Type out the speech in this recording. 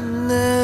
madness